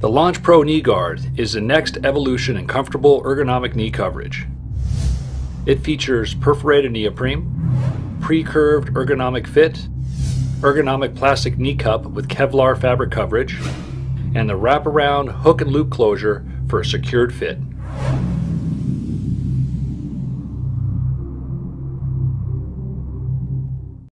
The Launch Pro Knee Guard is the next evolution in comfortable ergonomic knee coverage. It features perforated neoprene, pre-curved ergonomic fit, ergonomic plastic knee cup with Kevlar fabric coverage, and the wraparound hook and loop closure for a secured fit.